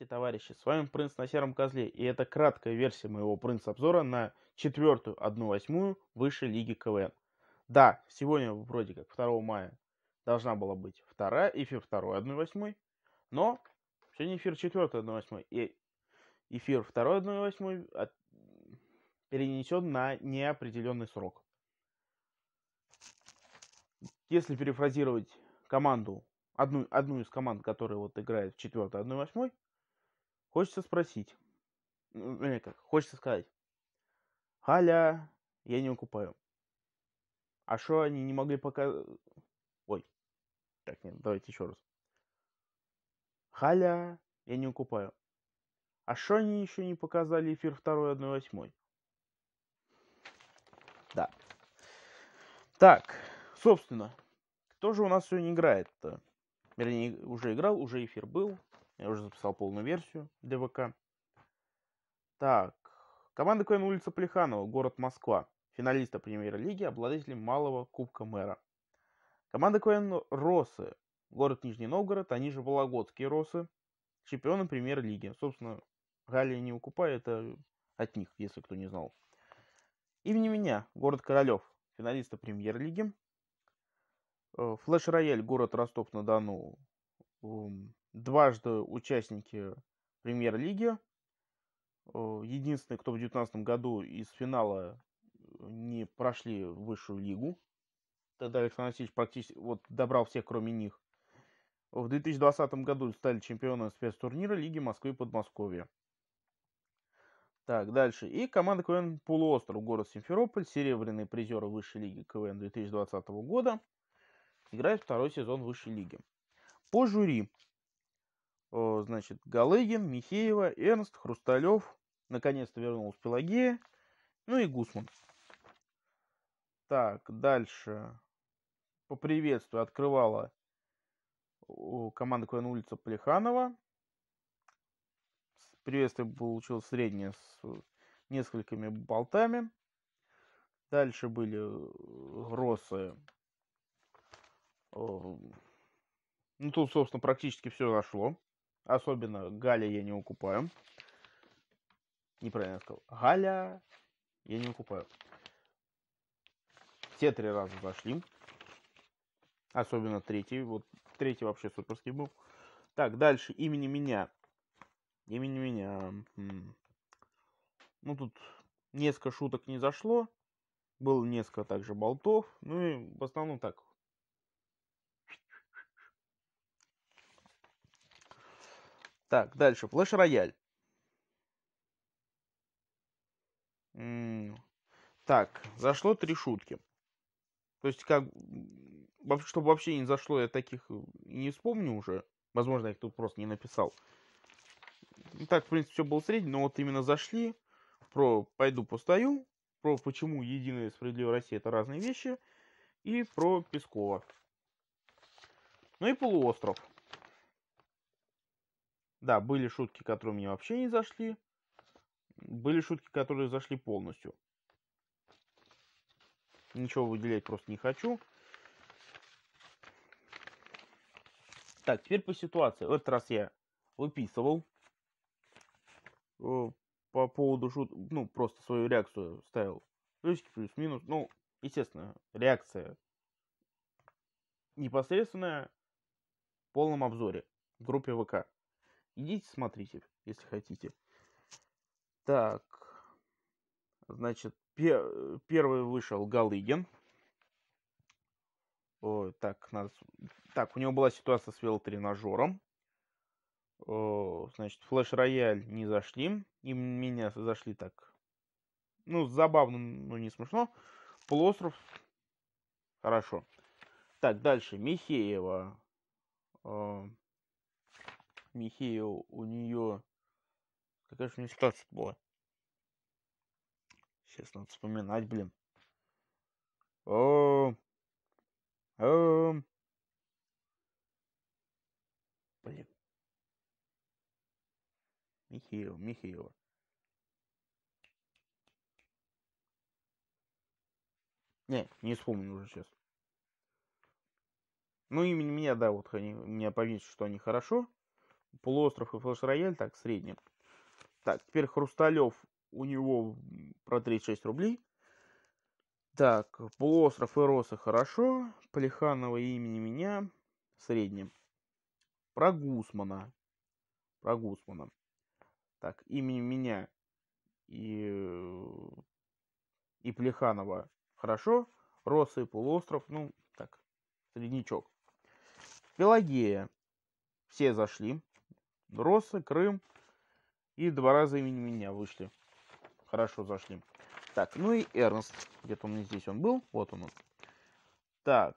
Здравствуйте, товарищи, с вами Принц на Сером Козле, и это краткая версия моего Принц-обзора на четвертую, одну восьмую высшей лиги КВН. Да, сегодня вроде как 2 мая должна была быть вторая, эфир второй, одной восьмой, но сегодня эфир четвертой, одной восьмой, и эфир второй, одной восьмой от... перенесен на неопределенный срок. Если перефразировать команду одну, одну из команд, которая вот играет в четвертой, одной восьмой, хочется спросить, ну, как, хочется сказать, Халя, я не укупаю. А что они не могли показать? Ой, так, нет, давайте еще раз. Халя, я не укупаю. А что они еще не показали эфир второй, одной восьмой? Да. Так, собственно, кто же у нас сегодня играет-то? Вернее, уже играл, уже эфир был. Я уже записал полную версию ДВК. Так. Команда КВН улица Плеханова, город Москва. Финалиста премьер-лиги, обладатель малого кубка мэра. Команда КВН Росы, город Нижний Новгород, они же Вологодские Росы. Чемпионы премьер-лиги. Собственно, Галия не укупает, это от них, если кто не знал. Имени меня, город Королев, финалиста премьер-лиги. Э, Флэш Рояль, город Ростов-на-Дону. Дважды участники премьер-лиги. Э, единственный, кто в 2019 году из финала не прошли высшую лигу. Тогда Александр Васильевич практически вот, добрал всех, кроме них. В 2020 году стали чемпионами спецтурнира Лиги Москвы и Подмосковья. Так, дальше. И команда КВН Полуостров, город Симферополь, серебряные призеры высшей лиги КВН 2020 года играет второй сезон высшей лиги. По жюри, значит, Галыгин, Михеева, Эрнст, Хрусталев, наконец-то вернулась Пелагея, ну и Гусман. Так, дальше. По приветствию открывала команда КВН улица Плеханова. Приветствие получилось среднее с несколькими болтами. Дальше были Росы ну, тут, собственно, практически все зашло. Особенно Галя я не укупаю. Неправильно я сказал. Галя я не укупаю. Все три раза зашли. Особенно третий. Вот третий вообще суперский был. Так, дальше. Имени меня. Имени меня. Ну, тут несколько шуток не зашло. Было несколько также болтов. Ну и в основном так. Так, дальше. Флэш рояль. Так, зашло три шутки. То есть, как, чтобы вообще не зашло, я таких не вспомню уже. Возможно, я их тут просто не написал. Так, в принципе, все было среднее, но вот именно зашли. Про «Пойду постою», про «Почему Единая Справедливая Россия» — это разные вещи, и про Пескова. Ну и «Полуостров». Да, были шутки, которые мне вообще не зашли. Были шутки, которые зашли полностью. Ничего выделять просто не хочу. Так, теперь по ситуации. В этот раз я выписывал э, по поводу шут, ну, просто свою реакцию ставил. Плюсики, плюс-минус. Ну, естественно, реакция непосредственная в полном обзоре в группе ВК. Идите смотрите, если хотите. Так. Значит, пер первый вышел Галыгин. О, так, надо... так, у него была ситуация с велотренажером. О, значит, флеш-рояль не зашли. И меня зашли так. Ну, забавно, но не смешно. Полуостров. Хорошо. Так, дальше. Михеева. Михеева, у нее... Какая же у нее ситуация была? Сейчас надо вспоминать, блин. О, о, блин. Михеева, Михеева. Не, не вспомню уже сейчас. Ну, имени меня, да, вот они меня повесят, что они хорошо. Полуостров и флеш-рояль, так, средний. Так, теперь Хрусталев, у него про 36 рублей. Так, полуостров и Росы хорошо. Плеханова имени меня среднем. Про Гусмана. Про Гусмана. Так, имени меня и, и Плеханова хорошо. Росы и полуостров, ну, так, среднячок. Пелагея. Все зашли. Росы, Крым и два раза имени меня вышли. Хорошо зашли. Так, ну и Эрнст. Где-то у меня здесь он был. Вот он. Так.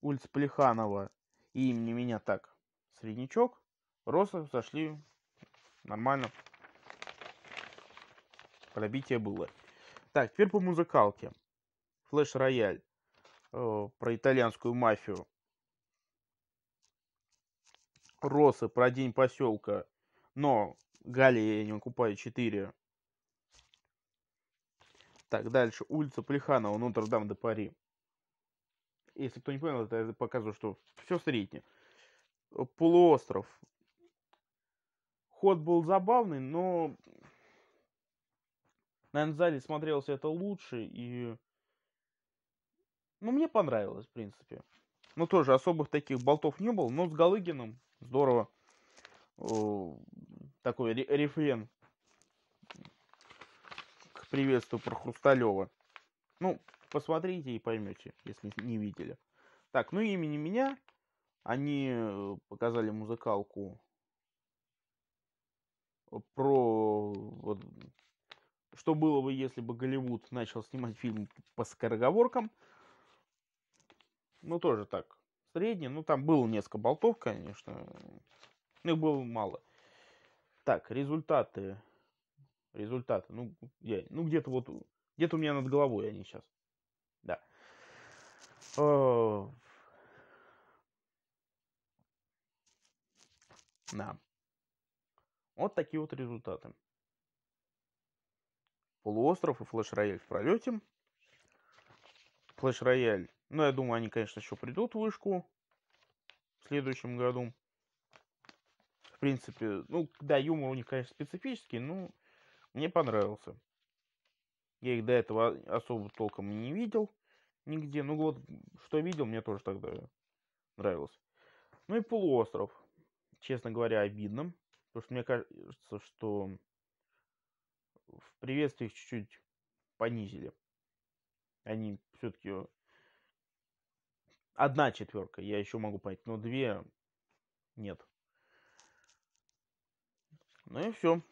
Улица Плеханова и имени меня так. Среднячок. Роса зашли нормально. Пробитие было. Так, теперь по музыкалке. Флэш Рояль. Э, про итальянскую мафию. Росы про день поселка. Но Галия я не купаю 4. Так, дальше. Улица Плеханова, Нотр-Дам де Пари. Если кто не понял, это показываю, что все среднее. Полуостров. Ход был забавный, но наверное, в зале смотрелось это лучше. И ну, мне понравилось, в принципе. Ну, тоже особых таких болтов не было, но с Галыгиным здорово. Такой рефрен к приветствию про Хрусталева. Ну, посмотрите и поймете, если не видели. Так, ну имени меня. Они э, показали музыкалку про вот, что было бы, если бы Голливуд начал снимать фильм по скороговоркам. Ну, тоже так, средний. Ну, там было несколько болтов, конечно. Но их было мало. Так, результаты. Результаты. Ну, я, ну где-то вот, где-то у меня над головой они сейчас. Да. О... Да. Вот такие вот результаты. Полуостров и флеш-рояль в пролете. Флеш-рояль. Ну, я думаю, они, конечно, еще придут в вышку в следующем году. В принципе, ну, да, юмор у них, конечно, специфический, но мне понравился. Я их до этого особо толком не видел нигде. Ну, вот, что видел, мне тоже тогда нравилось. Ну и полуостров. Честно говоря, обидно. Потому что мне кажется, что в приветствии чуть-чуть понизили. Они все-таки одна четверка, я еще могу понять, но две нет. Ну и все.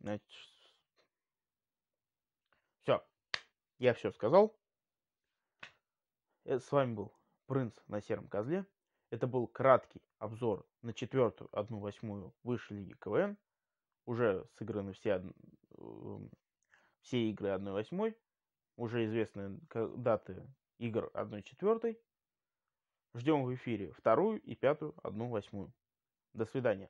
Значит, все. Я все сказал. Это с вами был Принц на сером козле. Это был краткий обзор на четвертую, одну восьмую высшей лиги КВН. Уже сыграны все, эм, все игры 1-8. Уже известны даты игр 1-4. Ждем в эфире вторую и пятую, одну восьмую. До свидания.